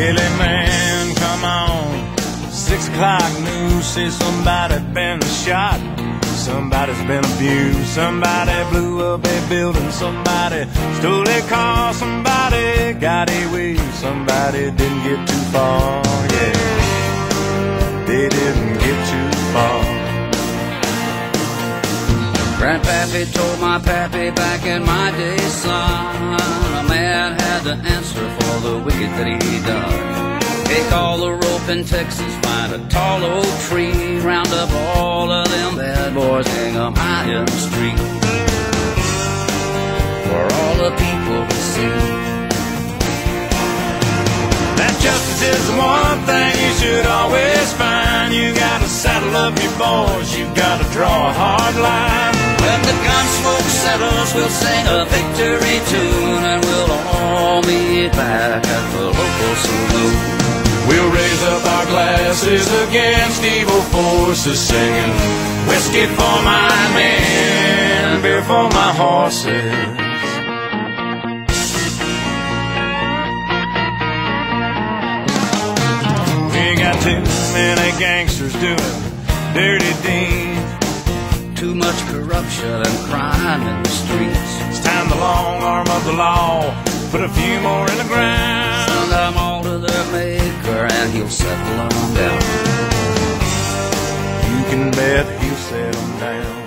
Billy man, come on. Six o'clock news says somebody been shot. Somebody's been abused. Somebody blew up a building. Somebody stole a car. Somebody got away. Somebody didn't get too far. Yeah, they didn't get too far. Grandpappy told my pappy back in my day, son, had to answer for the wicked that he done. Take all the rope in Texas, find a tall old tree, round up all of them bad boys, hang 'em high in the street. For all the people to see. That justice is the one thing you should always find. You gotta saddle up your boys. You gotta draw a hard line. When the gun smoke settles, we'll sing a victory tune back at the local saloon. We'll raise up our glasses against evil forces, singing whiskey for my men, beer for my horses. We got too many gangsters doing dirty deeds. Too much corruption and crime in the streets. It's time the long arm of the law put a few more in the ground. Send them all to their maker and he'll settle them down. You can bet he'll set 'em down.